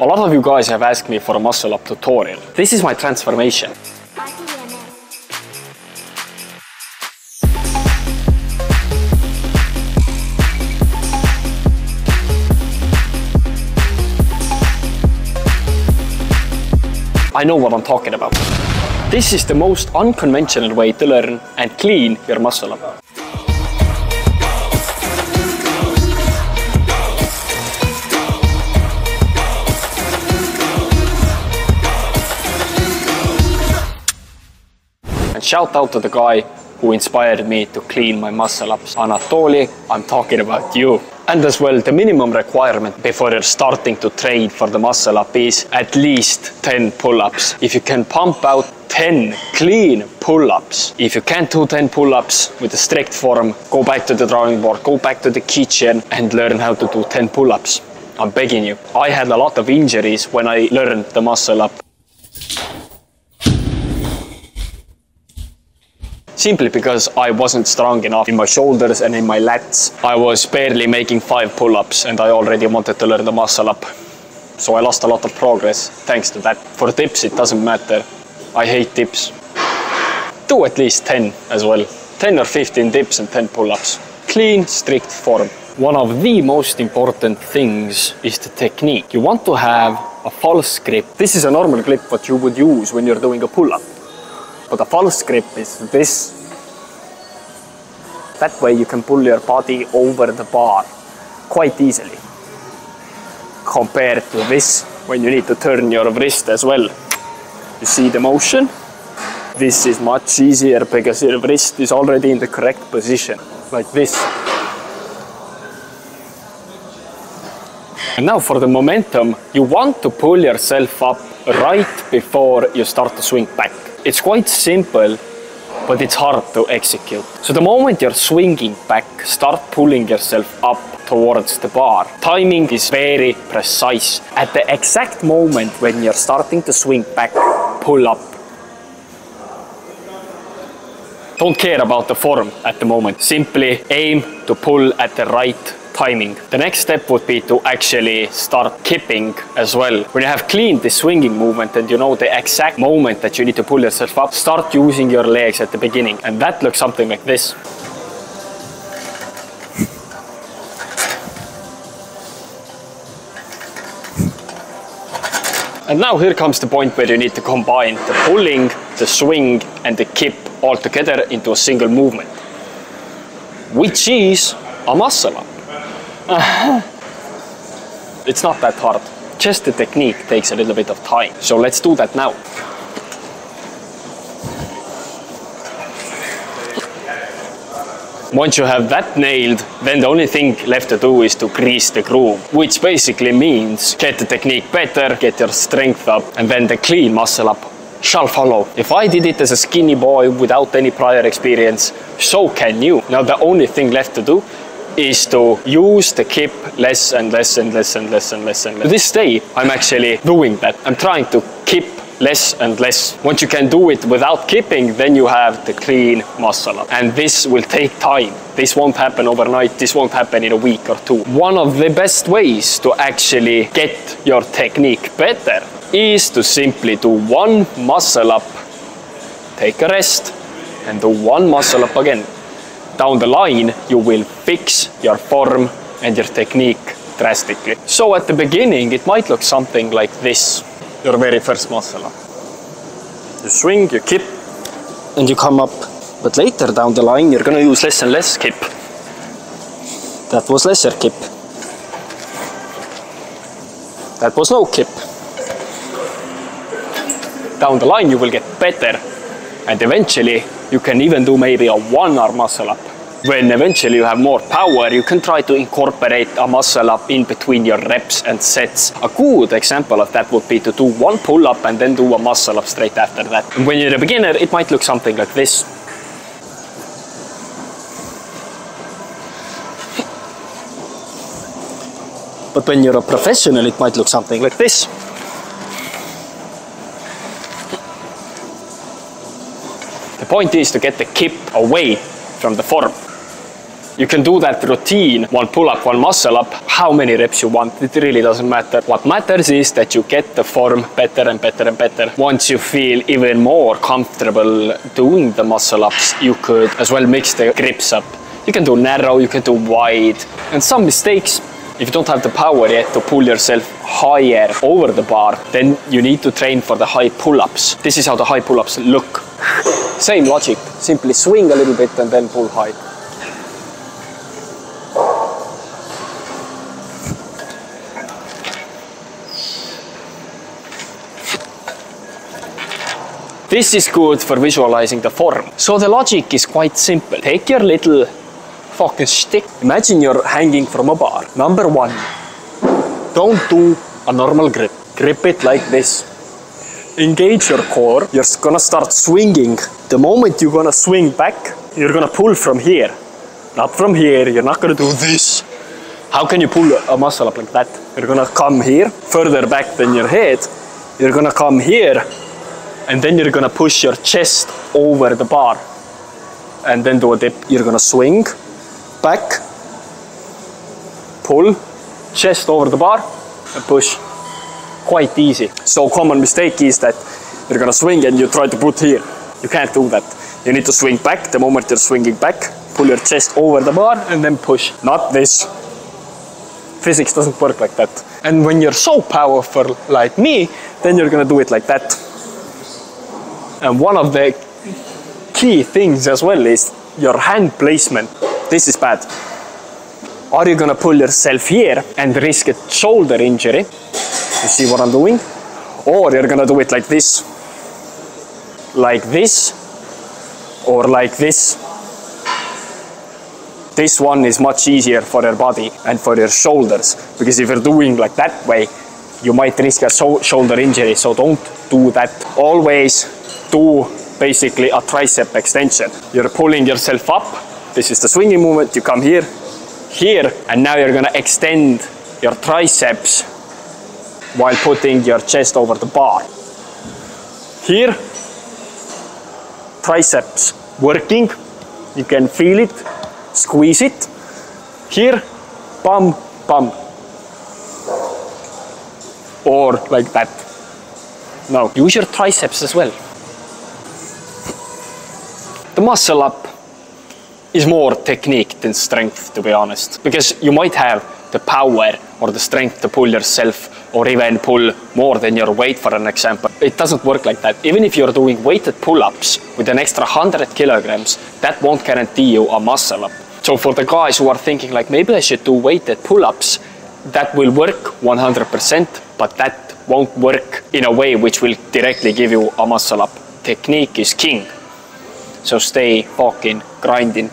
A lot of you guys have asked me for a muscle up tutorial. This is my transformation. I know what I'm talking about. This is the most unconventional way to learn and clean your muscle up. Shout out to the guy who inspired me to clean my muscle ups. Anatoly, I'm talking about you. And as well, the minimum requirement before starting to train for the muscle up is at least 10 pull-ups. If you can pump out 10 clean pull-ups, if you can't do 10 pull-ups with a strict form, go back to the drawing board, go back to the kitchen and learn how to do 10 pull-ups. I'm begging you. I had a lot of injuries when I learned the muscle up. Simply because I wasn't strong enough in my shoulders and in my lats. I was barely making five pull-ups and I already wanted to learn the muscle up. So I lost a lot of progress thanks to that. For dips it doesn't matter. I hate dips. Do at least 10 as well. 10 or 15 dips and 10 pull-ups. Clean, strict form. One of the most important things is the technique. You want to have a false grip. This is a normal grip what you would use when you're doing a pull-up. But the false grip is this. That way you can pull your body over the bar quite easily. Compared to this, when you need to turn your wrist as well. You see the motion? This is much easier because your wrist is already in the correct position, like this. And now for the momentum, you want to pull yourself up right before you start to swing back. It's quite simple, but it's hard to execute. So the moment you're swinging back, start pulling yourself up towards the bar. Timing is very precise. At the exact moment when you're starting to swing back, pull up. Don't care about the form at the moment. Simply aim to pull at the right timing. The next step would be to actually start kipping as well. When you have cleaned the swinging movement and you know the exact moment that you need to pull yourself up, start using your legs at the beginning. And that looks something like this. And now here comes the point where you need to combine the pulling, the swing and the kip all together into a single movement, which is a muscle up. it's not that hard. Just the technique takes a little bit of time. So let's do that now. Once you have that nailed, then the only thing left to do is to grease the groove, which basically means get the technique better, get your strength up, and then the clean muscle up shall follow. If I did it as a skinny boy without any prior experience, so can you. Now the only thing left to do is to use the kip less and less and less and less and less and less. To this day, I'm actually doing that. I'm trying to kip less and less. Once you can do it without kipping, then you have the clean muscle up. And this will take time. This won't happen overnight. This won't happen in a week or two. One of the best ways to actually get your technique better is to simply do one muscle up, take a rest, and do one muscle up again. Down the line, you will fix your form and your technique drastically. So at the beginning, it might look something like this your very first muscle up. You swing, you kip, and you come up. But later down the line, you're gonna use less and less kip. That was lesser kip. That was no kip. Down the line, you will get better. And eventually, you can even do maybe a one arm muscle up when eventually you have more power, you can try to incorporate a muscle up in between your reps and sets. A good example of that would be to do one pull up and then do a muscle up straight after that. When you're a beginner, it might look something like this. But when you're a professional, it might look something like this. Point is to get the kip away from the form. You can do that routine, one pull up, one muscle up, how many reps you want, it really doesn't matter. What matters is that you get the form better and better and better. Once you feel even more comfortable doing the muscle ups, you could as well mix the grips up. You can do narrow, you can do wide, and some mistakes if you don't have the power yet to pull yourself higher over the bar, then you need to train for the high pull-ups. This is how the high pull-ups look. Same logic, simply swing a little bit and then pull high. This is good for visualizing the form. So the logic is quite simple. Take your little fucking stick. Imagine you're hanging from a bar. Number one, don't do a normal grip. Grip it like this. Engage your core. You're gonna start swinging. The moment you're gonna swing back, you're gonna pull from here. Not from here. You're not gonna do this. How can you pull a muscle up like that? You're gonna come here, further back than your head. You're gonna come here, and then you're gonna push your chest over the bar. And then do a dip. You're gonna swing, back, pull, chest over the bar, and push. Quite easy. So common mistake is that you're gonna swing and you try to put here. You can't do that. You need to swing back. The moment you're swinging back, pull your chest over the bar and then push. Not this. Physics doesn't work like that. And when you're so powerful like me, then you're gonna do it like that. And one of the key things as well is your hand placement. This is bad. Are you gonna pull yourself here and risk a shoulder injury? You see what I'm doing? Or you're gonna do it like this. Like this. Or like this. This one is much easier for your body and for your shoulders. Because if you're doing like that way, you might risk a so shoulder injury. So don't do that. Always do basically a tricep extension. You're pulling yourself up. This is the swinging movement. You come here, here, and now you're gonna extend your triceps while putting your chest over the bar. Here, triceps working. You can feel it, squeeze it. Here, bum, bum. Or like that. Now, use your triceps as well. The muscle up is more technique than strength, to be honest. Because you might have the power or the strength to pull yourself or even pull more than your weight, for an example. It doesn't work like that. Even if you're doing weighted pull-ups with an extra 100 kilograms, that won't guarantee you a muscle up. So for the guys who are thinking like, maybe I should do weighted pull-ups, that will work 100%, but that won't work in a way which will directly give you a muscle up. Technique is king. So stay fucking grinding.